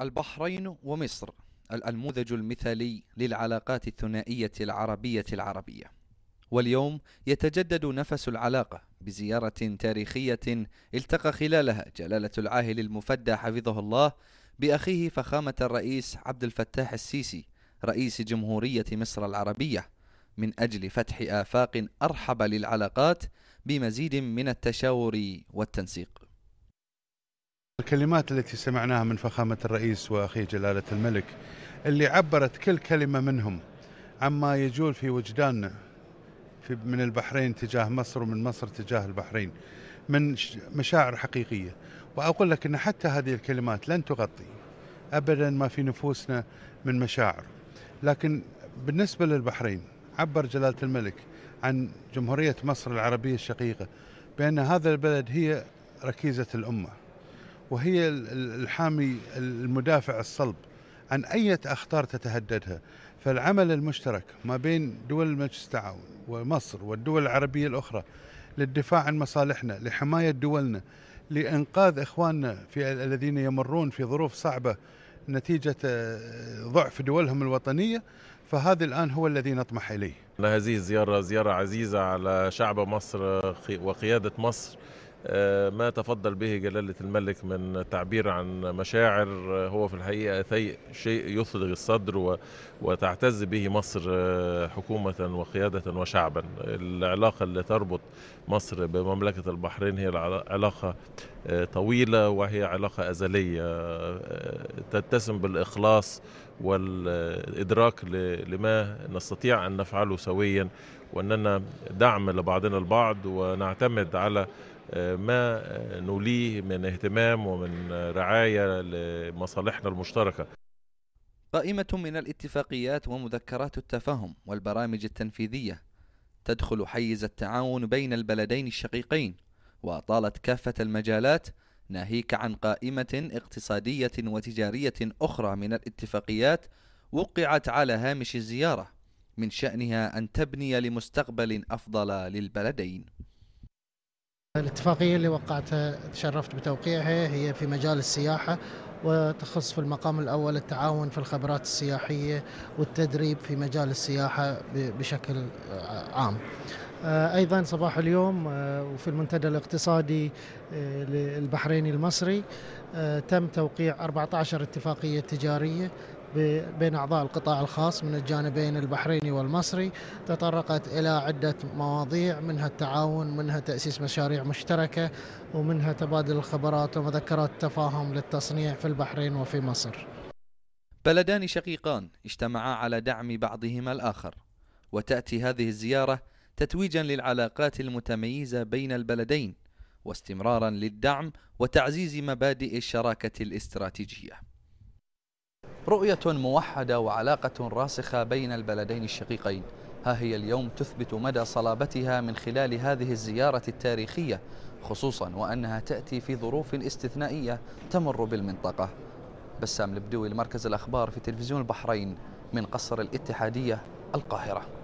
البحرين ومصر النموذج المثالي للعلاقات الثنائية العربية العربية. واليوم يتجدد نفس العلاقة بزيارة تاريخية التقى خلالها جلالة العاهل المفدى حفظه الله بأخيه فخامة الرئيس عبد الفتاح السيسي رئيس جمهورية مصر العربية من أجل فتح آفاق أرحب للعلاقات بمزيد من التشاور والتنسيق. الكلمات التي سمعناها من فخامة الرئيس وأخيه جلالة الملك اللي عبرت كل كلمة منهم عما يجول في وجداننا في من البحرين تجاه مصر ومن مصر تجاه البحرين من مشاعر حقيقية. وأقول لك أن حتى هذه الكلمات لن تغطي أبدا ما في نفوسنا من مشاعر. لكن بالنسبة للبحرين عبر جلالة الملك عن جمهورية مصر العربية الشقيقة بأن هذا البلد هي ركيزة الأمة. وهي الحامي المدافع الصلب عن أي أخطار تتهددها؟ فالعمل المشترك ما بين دول مجلس التعاون ومصر والدول العربية الأخرى للدفاع عن مصالحنا لحماية دولنا لإنقاذ إخواننا في الذين يمرون في ظروف صعبة نتيجة آه، ضعف دولهم الوطنية فهذا الآن هو الذي نطمح إليه. هذه الزيارة زيارة عزيزة على شعب مصر وقيادة مصر آه، ما تفضل به جلالة الملك من تعبير عن مشاعر. آه، هو في الحقيقة شيء يثلغ الصدر وتعتز به مصر آه، حكومة وقيادة وشعبا. العلاقة اللي تربط مصر بمملكة البحرين هي علاقة طويلة وهي علاقة أزلية. تتسم بالإخلاص والإدراك لما نستطيع أن نفعله سويا وأننا دعم لبعضنا البعض ونعتمد على ما نوليه من اهتمام ومن رعاية لمصالحنا المشتركة. قائمة من الاتفاقيات ومذكرات التفاهم والبرامج التنفيذية تدخل حيز التعاون بين البلدين الشقيقين وأطالت كافة المجالات ناهيك عن قائمة اقتصادية وتجارية أخرى من الاتفاقيات وقعت على هامش الزيارة من شأنها أن تبني لمستقبل أفضل للبلدين. الاتفاقية اللي وقعتها تشرفت بتوقيعها هي في مجال السياحة. وتخص في المقام الأول التعاون في الخبرات السياحية والتدريب في مجال السياحة بشكل عام. أيضا صباح اليوم وفي المنتدى الاقتصادي البحريني المصري تم توقيع 14 اتفاقية تجارية بين أعضاء القطاع الخاص من الجانبين البحريني والمصري تطرقت إلى عدة مواضيع منها التعاون منها تأسيس مشاريع مشتركة ومنها تبادل الخبرات ومذكرات تفاهم للتصنيع في البحرين وفي مصر. بلدان شقيقان اجتمعا على دعم بعضهما الآخر وتأتي هذه الزيارة تتويجا للعلاقات المتميزة بين البلدين واستمرارا للدعم وتعزيز مبادئ الشراكة الاستراتيجية. رؤية موحدة وعلاقة راسخة بين البلدين الشقيقين. ها هي اليوم تثبت مدى صلابتها من خلال هذه الزيارة التاريخية خصوصا وأنها تأتي في ظروف استثنائية تمر بالمنطقة. بسام البدوي لمركز الأخبار في تلفزيون البحرين من قصر الاتحادية القاهرة.